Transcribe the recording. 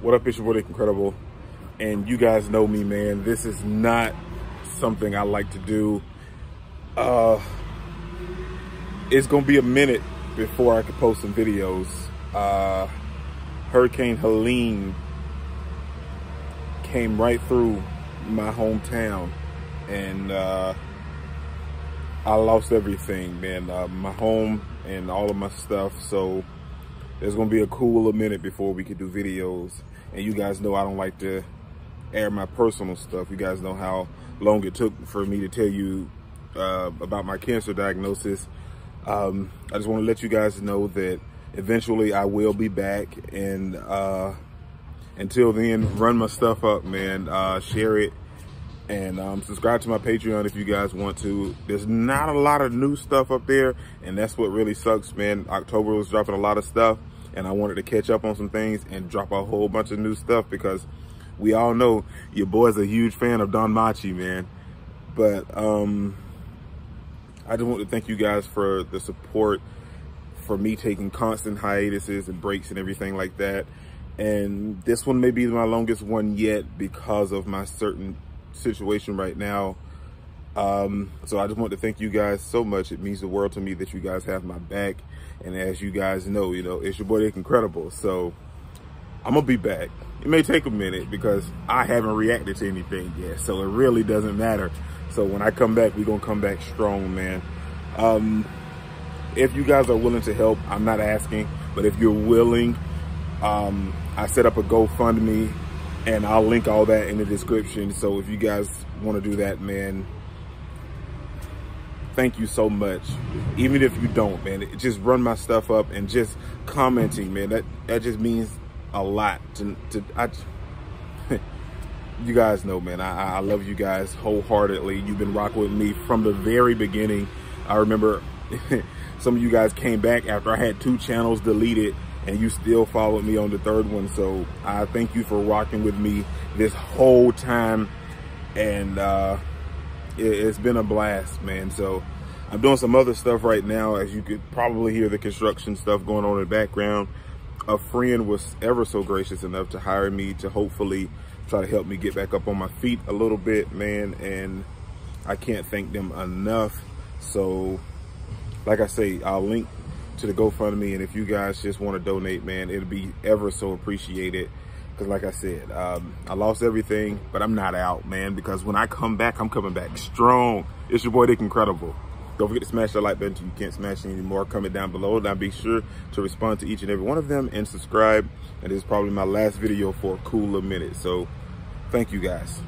What up, it's your boy Incredible. And you guys know me, man. This is not something I like to do. Uh, it's gonna be a minute before I can post some videos. Uh, Hurricane Helene came right through my hometown and uh, I lost everything, man. Uh, my home and all of my stuff. So there's gonna be a cool minute before we can do videos. And you guys know I don't like to air my personal stuff. You guys know how long it took for me to tell you uh, about my cancer diagnosis. Um, I just want to let you guys know that eventually I will be back. And uh, until then, run my stuff up, man. Uh, share it and um, subscribe to my Patreon if you guys want to. There's not a lot of new stuff up there, and that's what really sucks, man. October was dropping a lot of stuff, and I wanted to catch up on some things and drop a whole bunch of new stuff because we all know your boy's a huge fan of DanMachi, man. But um, I just want to thank you guys for the support, for me taking constant hiatuses and breaks and everything like that. And this one may be my longest one yet because of my certain situation right now. Um, so I just want to thank you guys so much. It means the world to me that you guys have my back. And as you guys know, you know, it's your boy Nick Incredible. So I'm gonna be back. It may take a minute because I haven't reacted to anything yet. So it really doesn't matter. So when I come back, we're gonna come back strong, man. Um, if you guys are willing to help, I'm not asking, but if you're willing, um, I set up a GoFundMe and I'll link all that in the description. So if you guys want to do that, man, thank you so much. Even if you don't, man, just run my stuff up and just commenting, man. That that just means a lot to to I. you guys know, man. I, I love you guys wholeheartedly. You've been rocking with me from the very beginning. I remember some of you guys came back after I had two channels deleted and you still followed me on the third one. So I thank you for rocking with me this whole time. And uh, it, has been a blast, man. So I'm doing some other stuff right now. As you could probably hear the construction stuff going on in the background. A friend was ever so gracious enough to hire me to hopefully try to help me get back up on my feet a little bit, man. And I can't thank them enough. So like I say, I'll link to the GoFundMe. And if you guys just want to donate, man, it'll be ever so appreciated. Because like I said, um, I lost everything, but I'm not out, man. Because when I come back, I'm coming back strong. It's your boy, Nick Incredible. Don't forget to smash that like button you can't smash it anymore. Comment down below. Now be sure to respond to each and every one of them and subscribe. And this is probably my last video for a cooler minute. So thank you guys.